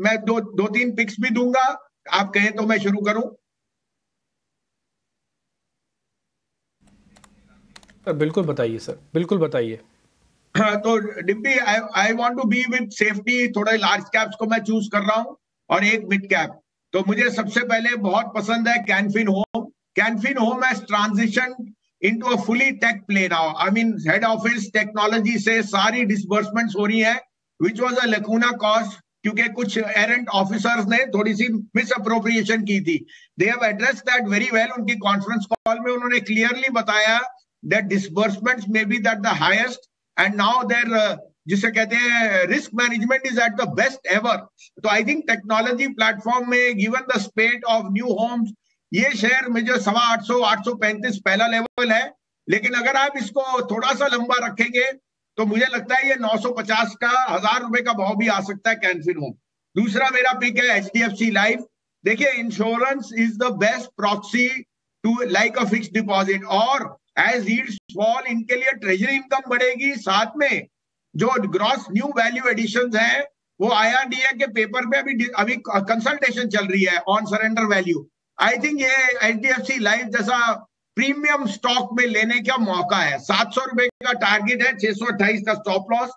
मैं दो दो तीन पिक्स भी दूँगा। आप कहें तो मैं शुरू करूँ। सर बिल्कुल बताइए सर बिल्कुल बताइए। हाँ, तो Dimpy I want to be with safety थोड़े लार्ज कैप्स को मैं चूज़ कर रहा हूँ और एक मिड कैप तो मुझे सबसे पहले बहुत पसंद है Canfin home Canfin home as transition into a fully tech play now I mean head office technology से सारी डिसबर्समेंट्स हो रही है विच वाज अ लकूना कॉस्ट क्योंकि कुछ एरेंट ऑफिसर्स ने थोड़ी सी मिस अप्रोप्रिएशन की थी। They have address that very well उनकी कॉन्फ्रेंस कॉल में। उन्होंने क्लियरली बताया that disbursements may be that the highest and now there जिसे कहते हैं risk management is at the best ever तो आई थिंक टेक्नोलॉजी प्लेटफॉर्म में given the spate of new homes ये शेयर में जो सवा आठ सौ आठ सौ पैंतीस पहला लेवल है। लेकिन अगर आप इसको थोड़ा सा लंबा रखेंगे तो मुझे लगता है ये 950 का, हज़ार रुपए का भाव भी आ सकता है कैंफिन होम। दूसरा मेरा पिक है H D F C life देखिए insurance is the best proxy to like a fix deposit और एज फॉल इनके लिए ट्रेजरी इनकम बढ़ेगी। साथ में जो ग्रॉस न्यू वैल्यू एडिशन है, वो आईआरडीए के पेपर में अभी अभी कंसल्टेशन चल रही है on surrender value I think ये H D F C life जैसा प्रीमियम स्टॉक में लेने का मौका है। सात सौ रुपए का टारगेट है छह सौ अट्ठाईस का stop loss.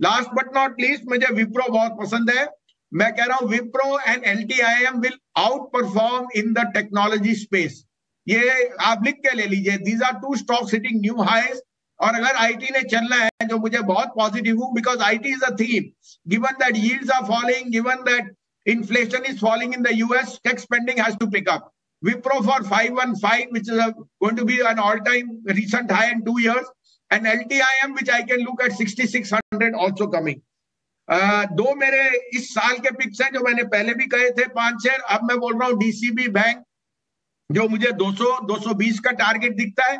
Last but not least मुझे विप्रो बहुत पसंद है। मैं कह रहा हूँ Wipro and L T I M will outperform in the technology space ये आप लिख के ले लीजिए। These are two stock sitting new highest और अगर आईटी ने चलना है जो मुझे बहुत पॉजिटिव हूँ because IT is a theme given that yields are following given that inflation is falling in the US, tech spending has to pick up. Wipro for 515, which is a, going to be an all-time recent high in two years, and LTIM, which I can look at 6600 also coming. Uh, दो मेरे इस साल के pics हैं जो मैंने पहले भी कहे थे पाँच शेयर अब मैं बोल रहा हूँ डीसीबी बैंक जो मुझे 200 220 का टारगेट दिखता है।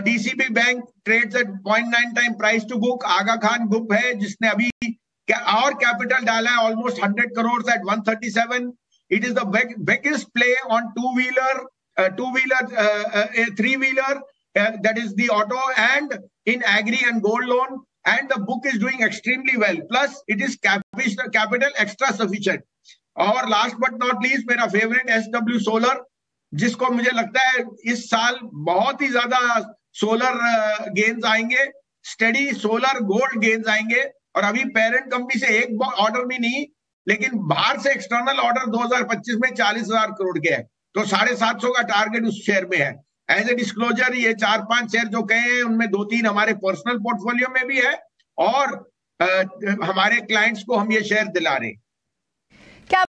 DCB bank trades at 0.9 time price to book Aga Khan group है जिसने अभी और कैपिटल डाला है almost 100 crore at 137 it is the biggest play on two wheeler two wheeler three wheeler that is the auto and in agri and gold loan. And the book is doing extremely well. Plus, it is capital capital extra sufficient. और last but not least मेरा favourite S W solar जिसको मुझे लगता है इस साल बहुत ही ज़्यादा सोलर गेन्स आएँगे. स्टडी सोलर गोल्ड गेन्स आएँगे. और अभी पेरेंट कंपनी से एक ऑर्डर भी नहीं लेकिन बाहर से एक्सटर्नल ऑर्डर 2025 में चालीस हज़ार करोड़ के है। तो साढ़े सात सौ का टारगेट उस शेयर में है। एज ए डिस्क्लोजर ये चार पाँच शेयर जो कहे हैं उनमें दो तीन हमारे पर्सनल पोर्टफोलियो में भी है और आ, हमारे क्लाइंट्स को हम ये शेयर दिला रहे